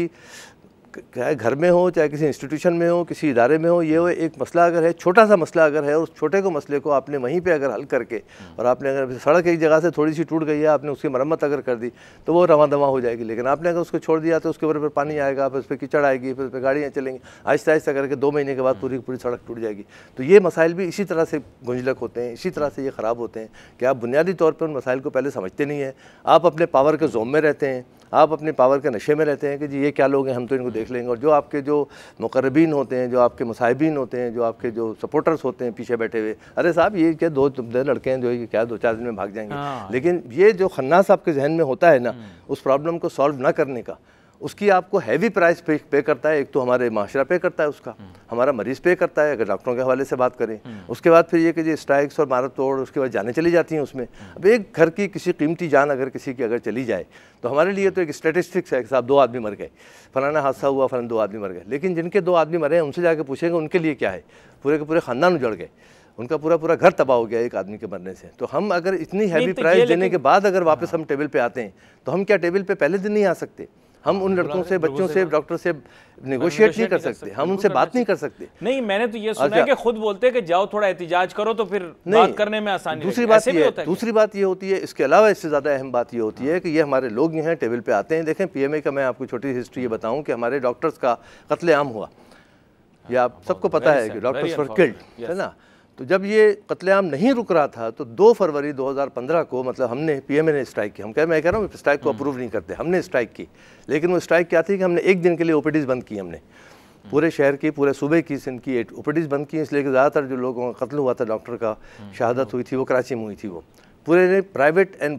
चाहे घर में हो चाहे किसी इंस्टीट्यूशन में हो किसी इदारे में हो ये वो एक मसला अगर है छोटा सा मसला अगर है उस छोटे को मसले को आपने वहीं पे अगर हल करके और आपने अगर सड़क एक जगह से थोड़ी सी टूट गई है आपने उसकी मरम्मत अगर कर दी तो वो रवा दवा हो जाएगी। लेकिन आपने अगर उसको छोड़ दिया तो उसके ऊपर फिर पानी आएगा फिर उस पर कीचड़ आएगी फिर उस पर गाड़ियाँ चलेंगी आहिस्ता आहिस्ता करके दो महीने के बाद पूरी की पूरी सड़क टूट जाएगी। तो ये मसाइल भी इसी तरह से गुंजलक होते हैं इसी तरह से ये ख़राब होते हैं कि आप बुनियादी तौर पर उन मसाइल को पहले समझते नहीं हैं। आप अपने पावर के जोम में रहते हैं आप अपने पावर के नशे में रहते हैं कि जी ये क्या लोग हैं हम तो इनको देख लेंगे। और जो आपके जो मुकरबीन होते हैं जो आपके मुसाहिबीन होते हैं जो आपके जो सपोर्टर्स होते हैं पीछे बैठे हुए अरे साहब ये क्या दो दो लड़के हैं जो ये क्या दो चार दिन में भाग जाएँगे। हाँ। लेकिन ये जो खन्नास आपके जहन में होता है ना उस प्रॉब्लम को सॉल्व ना करने का उसकी आपको हैवी प्राइस पे पे करता है। एक तो हमारे माशरा पे करता है उसका। हमारा मरीज़ पे करता है अगर डॉक्टरों के हवाले से बात करें। उसके बाद फिर ये कि जी स्ट्राइक्स और मारत तोड़ उसके बाद जाने चली जाती हैं उसमें। अब एक घर की किसी कीमती जान अगर किसी की अगर चली जाए तो हमारे लिए तो एक स्टेटिस्टिक्स है कि साहब दो आदमी मर गए। फलाना हादसा हुआ फलाना दो आदमी मर गए। लेकिन जिनके दो आदमी मरे हैं उनसे जाके पूछेंगे उनके लिए क्या है। पूरे के पूरे ख़ानदान उजड़ गए। उनका पूरा पूरा घर तबाह हो गया एक आदमी के मरने से। तो हम अगर इतनी हैवी तो प्राइस देने के बाद अगर वापस हम टेबल पे आते हैं तो हम क्या टेबल पे पहले दिन नहीं आ सकते? हम उन लड़कों से बच्चों से डॉक्टर से नेगोशिएट नहीं कर सकते। हम उनसे बात नहीं कर सकते। नहीं मैंने तो ये सुना अच्छा। है कि खुद बोलते हैं कि जाओ थोड़ा एहतिजाज करो तो फिर बात करने में आसानी दूसरी बात ये है है? दूसरी बात ये होती है इसके अलावा इससे ज़्यादा अहम बात ये होती है कि ये हमारे लोग जो हैं टेबल पे आते हैं। देखें पीएमए का मैं आपको छोटी हिस्ट्री ये बताऊँ कि हमारे डॉक्टर्स का कत्लेआम हुआ। ये आप सबको पता है कि डॉक्टर्स वर किल्ड है ना? तो जब ये कत्लेआम नहीं रुक रहा था तो 2 फरवरी 2015 को मतलब हमने पीएमए ने स्ट्राइक की। हम कह मैं कह रहा हूँ स्ट्राइक को अप्रूव नहीं करते। हमने स्ट्राइक की। लेकिन वो स्ट्राइक क्या थी कि हमने एक दिन के लिए ओपीडीज बंद की हमने। पूरे शहर की पूरे सूबे की सिंध की ओपीडीज बंद की। इसलिए कि ज़्यादातर जो लोगों का कत्ल हुआ था डॉक्टर का शहादत हुई थी वो कराची में हुई थी वो। पूरे private and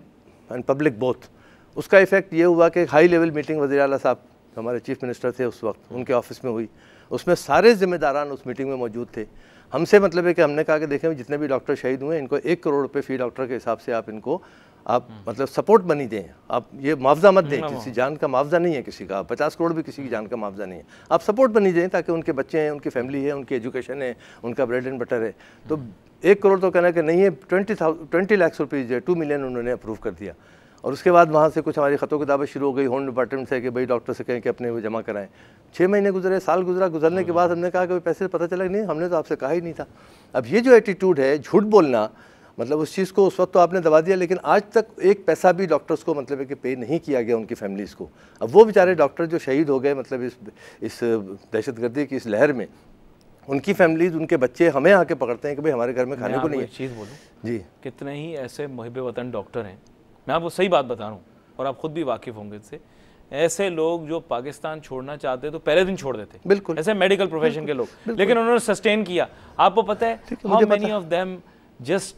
and public both. उसका इफ़ेक्ट ये हुआ कि हाई लेवल मीटिंग वजी अला साहब हमारे चीफ मिनिस्टर थे उस वक्त उनके ऑफ़िस में हुई। उसमें सारे जिम्मेदारान उस मीटिंग में मौजूद थे। हमसे मतलब है कि हमने कहा कि देखें जितने भी डॉक्टर शहीद हुए इनको एक करोड़ रुपये फ़ी डॉक्टर के हिसाब से आप इनको आप मतलब सपोर्ट बनी दें। आप ये मुआवजा मत दें किसी जान का मुआवजा नहीं है किसी का। पचास करोड़ भी किसी की जान का मुआवजा नहीं है। आप सपोर्ट बनी दें ताकि उनके बच्चे हैं उनकी फैमिली है उनकी एजुकेशन है उनका ब्रेड एंड बटर है। तो एक करोड़ तो कहना कि नहीं है ट्वेंटी ट्वेंटी लाख रुपीज़ है टू मिलियन उन्होंने अप्रूव कर दिया। और उसके बाद वहाँ से कुछ हमारी ख़तों किताबें शुरू हो गई होम डिपार्टमेंट से कि भाई डॉक्टर से कहें कि अपने वो जमा कराएँ। छः महीने गुजरे साल गुजरा गुजरने के बाद हमने कहा कि पैसे पता चला नहीं हमने तो आपसे कहा ही नहीं था। अब ये जो एटीट्यूड है झूठ बोलना मतलब उस चीज़ को उस वक्त तो आपने दबा दिया लेकिन आज तक एक पैसा भी डॉक्टर्स को मतलब है कि पे नहीं किया गया उनकी फैमिलीज़ को। अब वो बेचारे डॉक्टर जो शहीद हो गए मतलब इस इस दहशतगर्दी की इस लहर में उनकी फैमिलीज़ उनके बच्चे हमें आके पकड़ते हैं कि भाई हमारे घर में खाने को नहीं है। चीज़ बोलूँ? जी। कितने ही ऐसे मुहब वतन डॉक्टर हैं मैं आपको सही बात बता रहा हूँ और आप खुद भी वाकिफ होंगे इससे। ऐसे लोग जो पाकिस्तान छोड़ना चाहते तो पहले दिन छोड़ देते बिल्कुल। ऐसे मेडिकल प्रोफेशन के लोग। लेकिन उन्होंने सस्टेन किया। आपको पता है how many of them just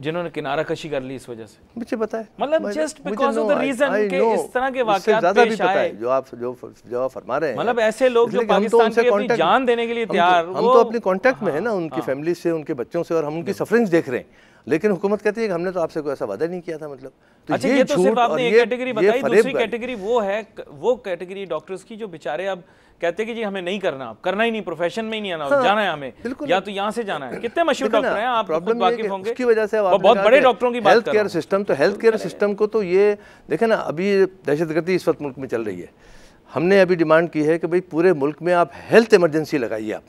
जिन्होंने किनारा कशी कर ली इस वजह से? मुझे पता है। मतलब know, the I- reason I कि know, इस तरह के वाकयात ज़्यादा भी पता। है जो आप जो जो आप फरमा रहे हैं। मतलब ऐसे लोग जो तो पाकिस्तान की अपनी जान देने के लिए तो- तैयार, हम तो अपनी कांटेक्ट में है ना उनकी फैमिली से उनके बच्चों से और हम उनकी सफरिंग्स देख रहे हैं। लेकिन हुकूमत कहती है कि हमने तो आपसे कोई ऐसा वादा नहीं किया था मतलब। तो अच्छा ये ये तो सिर्फ़ आपने एक ये- कैटेगरी बताई दूसरी कैटेगरी वो है वो कैटेगरी डॉक्टर्स की जो बेचारे अब कहते हैं कि जी हमें नहीं करना अब करना ही नहीं प्रोफेशन में ही नहीं आना हाँ, जाना है हमें या तो यहाँ से जाना है। कितने मशहूर डॉक्टर हैं आप प्रॉब्लम वाकिफ होंगे। उसकी वजह से बहुत बड़े डॉक्टरों की हेल्थ केयर सिस्टम तो हेल्थ केयर सिस्टम को तो ये देखे ना अभी दहशतगर्दी इस वक्त मुल्क में चल रही है। हमने अभी डिमांड की है कि भाई पूरे मुल्क में आप हेल्थ इमरजेंसी लगाइए आप।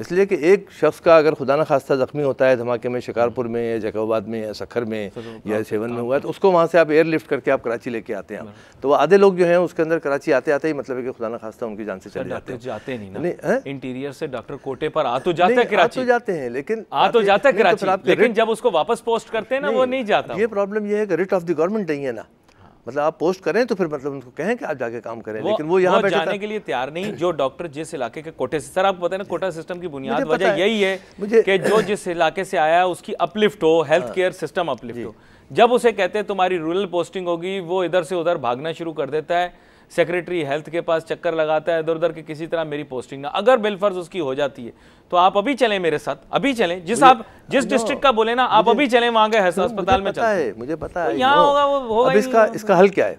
इसलिए कि एक शख्स का अगर खुदा न खास्ता ज़ख्मी होता है धमाके में शिकारपुर में या जकोबाद में या सखर में या सेवन में हुआ है तो उसको वहाँ से आप एयरलिफ्ट करके आप कराची लेके आते हैं। तो वो आधे लोग जो हैं उसके अंदर कराची आते आते ही मतलब है कि खुदा न खास्ता उनकी जान से चले जाते हैं। जाते नहीं इंटीरियर से डॉक्टर कोटे पर आ तो जाता है कराची तो जाते हैं लेकिन आ तो जाता है तो कराची लेकिन जब उसको वापस पोस्ट करते हैं ना वो नहीं जाता। ये प्रॉब्लम ये है कि रिट ऑफ़ द गवर्नमेंट नहीं है ना। मतलब आप पोस्ट करें तो फिर मतलब उनको कहें कि आप जाके काम करें लेकिन वो यहाँ बैठे जाने के लिए तैयार नहीं जो डॉक्टर जिस इलाके के कोटे से सर आपको पता है ना कोटा सिस्टम की बुनियाद वजह यही है कि जो जिस इलाके से आया है उसकी अपलिफ्ट हो हेल्थ केयर सिस्टम अपलिफ्ट हो। जब उसे कहते हैं तुम्हारी रूरल पोस्टिंग होगी वो इधर से उधर भागना शुरू कर देता है। सेक्रेटरी हेल्थ के पास चक्कर लगाता है इधर उधर की किसी तरह मेरी पोस्टिंग ना। अगर बिलफर्ज उसकी हो जाती है तो आप अभी चलें मेरे साथ अभी चलें। जिस आप जिस डिस्ट्रिक्ट का बोले ना आप अभी चलें वहाँ गए अस्पताल में है मुझे पता है तो यहाँ होगा, वो होगा इसका इसका हल क्या है?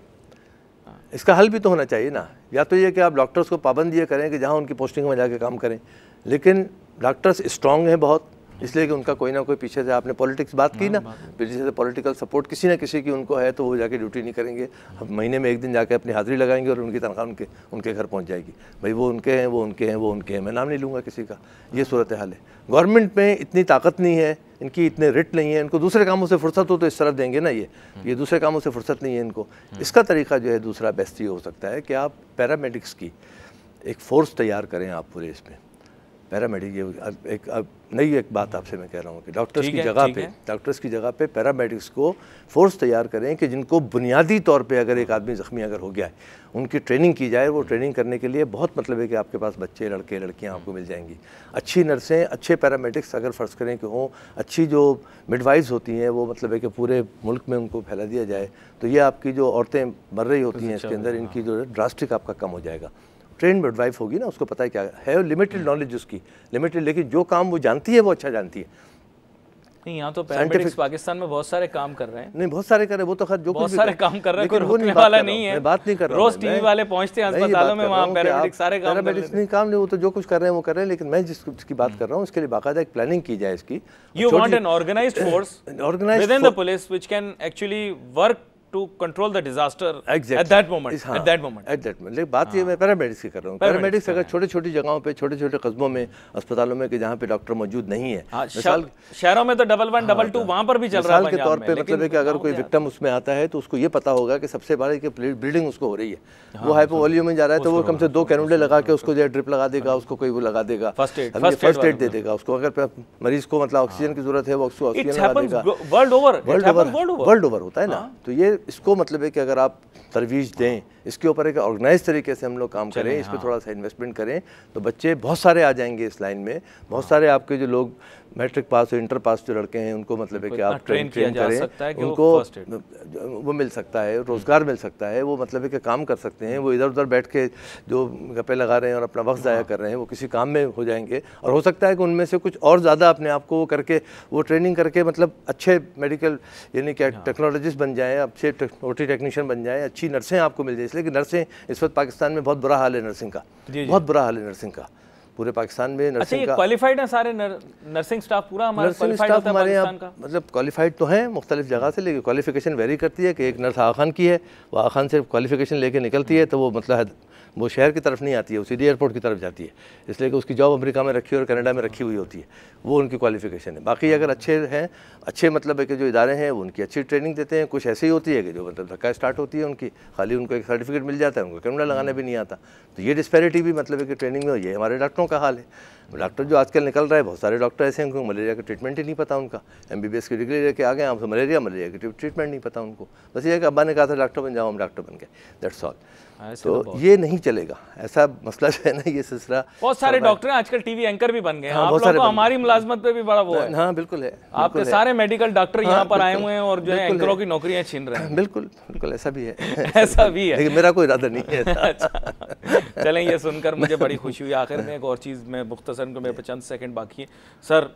इसका हल भी तो होना चाहिए ना। या तो ये कि आप डॉक्टर्स को पाबंदी ये करें कि जहाँ उनकी पोस्टिंग में जाके काम करें। लेकिन डॉक्टर्स स्ट्रांग हैं बहुत। इसलिए कि उनका कोई ना कोई पीछे से आपने पॉलिटिक्स बात की ना पीछे से पॉलिटिकल सपोर्ट किसी ना किसी की उनको है तो वो जाके ड्यूटी नहीं करेंगे। अब महीने में एक दिन जाके अपनी हाजिरी लगाएँगे और उनकी तनख्वाह उनके उनके घर पहुँच जाएगी। भाई वो उनके हैं वो उनके हैं वो उनके हैं मैं नाम नहीं लूँगा किसी का। ये सूरत हाल है। गवर्नमेंट में इतनी ताकत नहीं है इनकी इतने रिट नहीं है इनको दूसरे कामों से फुर्सत हो तो इस तरफ़ देंगे ना ये। ये दूसरे कामों से फुर्सत नहीं है इनको। इसका तरीका जो है दूसरा बेस्ट ये हो सकता है कि आप पैरामेडिक्स की एक फोर्स तैयार करें आप पूरे इसमें। पैरामेडिक ये एक अब नई एक बात आपसे मैं कह रहा हूँ कि डॉक्टर्स की जगह पे डॉक्टर्स की जगह पे पैरामेडिक्स को फोर्स तैयार करें कि जिनको बुनियादी तौर पे अगर एक आदमी ज़ख्मी अगर हो गया है उनकी ट्रेनिंग की जाए। वो ट्रेनिंग करने के लिए बहुत मतलब है कि आपके पास बच्चे लड़के लड़कियाँ आपको मिल जाएँगी। अच्छी नर्सें अच्छे पैरामेडिक्स अगर फ़र्ज़ करें कि हों अच्छी जो मिडवाइज होती हैं वो मतलब है कि पूरे मुल्क में उनको फैला दिया जाए तो ये आपकी जो औरतें मर रही होती हैं इसके अंदर इनकी जो ड्रास्टिक आपका कम हो जाएगा। ट्रेन मिडवाइफ होगी ना उसको पता है क्या है? लिमिटेड नॉलेज उसकी। लिमिटेड लेकिन जो काम वो जानती है वो अच्छा जानती है। नहीं यहाँ तो पैरामेडिक्स पाकिस्तान में बहुत सारे काम कर रहे हैं। नहीं बहुत सारे कर रहे हैं वो तो खैर जो बहुत सारे काम कर रहे हैं कोई रोकने वाला नहीं है। बात नहीं कर रहा रोज टीवी वाले पहुँचते हैं अस्पतालों में वहाँ पैरामेडिक्स सारे काम पैरामेडिक्स नहीं काम नहीं वो तो जो कुछ कर रहे हैं वो कर रहे हैं लेकिन मैं जिसकी बात कर रहा हूँ उसके लिए बाकायदा एक प्लानिंग की जाए इसकी। You want an organised force organised within the police which can actually work to control the disaster exactly. at that moment हाँ, at that moment. at that moment. लेकिन बात ये मैं पैरामेडिक्स की कर रहा हूँ। पैरामेडिक्स अगर छोटे छोटी जगहों पे छोटे छोटे कस्बों में अस्पतालों में कि जहाँ पे डॉक्टर मौजूद नहीं है। हाँ, शहरों में तो डबल वन डबल टू वहाँ पर भी चल रहा है के तौर पे मतलब है कि अगर कोई विक्टम उसमें आता है तो उसको ये पता होगा कि सबसे बड़ा कि ब्लीडिंग उसको हो रही है। हाँ, वो हाइपोवॉल्यूम में जा रहा है तो वो कम से दो कैनुले लगा के उसको जो ड्रिप लगा देगा उसको कोई वो लगा देगा। फ़र्स्ट एड फ़र्स्ट एड दे देगा। उसको अगर मरीज़ को मतलब ऑक्सीजन की ज़रूरत है वो ऑक्सीजन लगा देगा। World over world over world over होता है ना। तो ये इसको मतलब है कि अगर आप तरवीज दें इसके ऊपर एक ऑर्गेनाइज तरीके से हम लोग काम करें इस पर हाँ। थोड़ा सा इन्वेस्टमेंट करें तो बच्चे बहुत सारे आ जाएँगे इस लाइन में बहुत सारे आपके जो लोग मैट्रिक पास हो इंटर पास जो लड़के हैं उनको मतलब है कि आप ट्रेन ट्रेन करें उनको वो मिल सकता है रोज़गार मिल सकता है वो मतलब है कि काम कर सकते हैं वो इधर उधर बैठ के जो गप्पे लगा रहे हैं और अपना वक्त ज़ाया हाँ। कर रहे हैं वो किसी काम में हो जाएँगे। और हो सकता है कि उनमें से कुछ और ज़्यादा अपने आप को वो करके वो ट्रेनिंग करके मतलब अच्छे मेडिकल यानी क्या टेक्नोलॉजिस्ट बन जाएँ अच्छे ओ टेक्नीशियन बन जाएँ अच्छी नर्सें आपको मिल जाए। इसलिए कि नर्सें इस वक्त पाकिस्तान में बहुत बुरा हाल है नर्सिंग का बहुत बुरा हाल है नर्सिंग का। पूरे पाकिस्तान में नर्सिंग अच्छा, क्वालिफाइड है सारे नर, नर्सिंग स्टाफ पूरा हमारे यहाँ मतलब क्वालिफाइड तो हैं मुख्तलिफ़ जगह से लेकिन क्वालिफिकेशन वेरी करती है कि एक नर्स आखान की है वो आखान से क्वालिफिकेशन लेके निकलती है तो वो मतलब वो शहर की तरफ़ नहीं आती है वो सीधी एयरपोर्ट की तरफ़ जाती है। इसलिए कि उसकी जॉब अमेरिका में रखी हुई और कनाडा में रखी हुई होती है। वो उनकी क्वालिफिकेशन है। बाकी अगर अच्छे हैं अच्छे मतलब है कि जो इदारे हैं उनकी अच्छी ट्रेनिंग देते हैं। कुछ ऐसी होती है कि जो मतलब धक्का स्टार्ट होती है उनकी। खाली उनको एक सर्टिफिकेट मिल जाता है उनको कैमरा लगाने भी नहीं आता। तो ये डिस्पैरिटी भी मतलब है कि ट्रेनिंग में ये हमारे डॉक्टरों का हाल है। डॉक्टर जो आजकल निकल रहा है बहुत सारे डॉक्टर ऐसे हैं उनको मलेरिया का ट्रीटमेंट ही नहीं पता उनका। एम की डिग्री लेके आ गए हमसे मलेरिया मलेरिया की ट्रीटमेंट नहीं पता उनको। बस ये है कि अब्बा ने कहा था डॉक्टर बन जाओ हम डॉक्टर बन गए। दैट्स ऑल हाँ, तो, तो ये नहीं चलेगा। ऐसा मसला जो है ना ये सिलसिला बहुत सारे डॉक्टर हैं आजकल टीवी एंकर भी बन गए हैं। हाँ, सारे हमारी मुलाजमत पे भी बड़ा वो है। हाँ बिल्कुल है आपके सारे मेडिकल डॉक्टर यहाँ पर आए हुए हैं और जो है एंकरों की नौकरियाँ छीन रहे हैं। बिल्कुल बिल्कुल ऐसा भी है। ऐसा भी है। लेकिन मेरा कोई इरादा नहीं है अच्छा। चलें ये सुनकर मुझे बड़ी खुशी हुई। आखिर में एक और चीज़ में मुख्तसर को मेरे चंद सेकंड बाकी है। Sir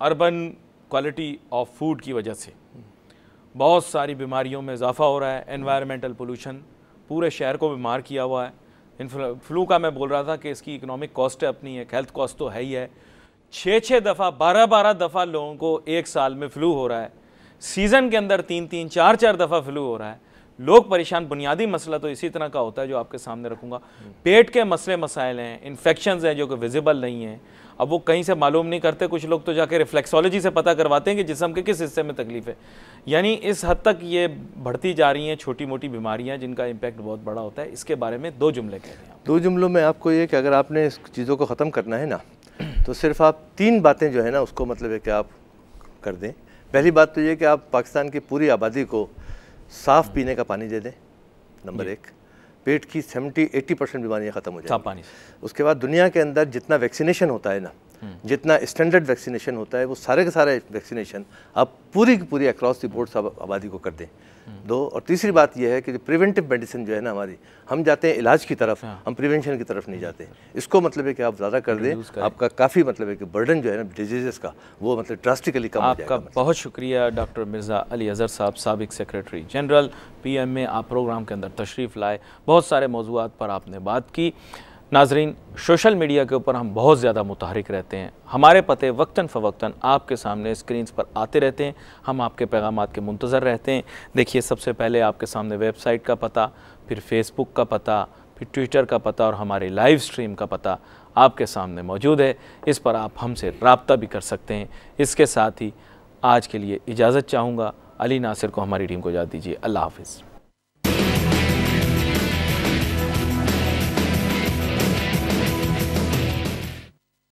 urban quality of food की वजह से बहुत सारी बीमारियों में इजाफा हो रहा है एनवायरमेंटल पोल्यूशन पूरे शहर को बीमार किया हुआ है। इन फ्लू का मैं बोल रहा था कि इसकी इकोनॉमिक कॉस्ट है अपनी एक हेल्थ कॉस्ट तो है ही है। छः छः दफ़ा बारह बारह दफ़ा लोगों को एक साल में फ्लू हो रहा है। सीज़न के अंदर तीन तीन चार चार दफ़ा फ्लू हो रहा है। लोग परेशान बुनियादी मसला तो इसी तरह का होता है जो आपके सामने रखूँगा। पेट के मसले मसाइल हैं इन्फेक्शन हैं जो कि विजिबल नहीं हैं। अब वो कहीं से मालूम नहीं करते कुछ लोग तो जाके रिफ्लेक्सोलॉजी से पता करवाते हैं कि जिसम के किस हिस्से में तकलीफ़ है। यानी इस हद तक ये बढ़ती जा रही हैं छोटी मोटी बीमारियाँ जिनका इम्पैक्ट बहुत बड़ा होता है। इसके बारे में दो जुमले कह रहे हैं दो जुमलों में आपको ये कि अगर आपने इस चीज़ों को ख़त्म करना है ना तो सिर्फ़ आप तीन बातें जो है ना उसको मतलब है कि आप कर दें। पहली बात तो ये कि आप पाकिस्तान की पूरी आबादी को साफ़ पीने का पानी दे दें नंबर एक। पेट की सेवेंटी एट्टी परसेंट बीमारियाँ ख़त्म हो जाए पानी उसके बाद दुनिया के अंदर जितना वैक्सीनेशन होता है ना। जितना स्टैंडर्ड वैक्सीनेशन होता है वो सारे के सारे वैक्सीनेशन आप पूरी की पूरी अक्रॉस द बोर्ड सब आबादी को कर दें। हम्म। दो और तीसरी बात यह है कि जो प्रिवेंटिव मेडिसिन जो है ना हमारी हम जाते हैं इलाज की तरफ़ हाँ। हम प्रिवेंशन की तरफ़ नहीं जाते। इसको मतलब है कि आप ज़्यादा कर दें आपका काफ़ी मतलब है कि बर्डन जो है ना डिज़ीज़ का वो मतलब ड्रास्टिकली कम आपका मतलब। बहुत शुक्रिया डॉक्टर मिर्ज़ा अली अज़हर साहब सबक secretary general P M A आप प्रोग्राम के अंदर तशरीफ़ लाए। बहुत सारे मौजूद पर आपने बात की। नाजरीन, सोशल मीडिया के ऊपर हम बहुत ज़्यादा मुतहरिक रहते हैं। हमारे पते वक्ता फ़वक्ता आपके सामने स्क्रीन पर आते रहते हैं। हम आपके पैगाम के मुंतज़र रहते हैं। देखिए, सबसे पहले आपके सामने वेबसाइट का पता, फिर फेसबुक का पता, फिर ट्विटर का पता और हमारे लाइव स्ट्रीम का पता आपके सामने मौजूद है। इस पर आप हमसे रबता भी कर सकते हैं। इसके साथ ही आज के लिए इजाज़त चाहूँगा। अली नासिर को हमारी टीम को इजाज़त दीजिए। अल्लाह हाफिज़।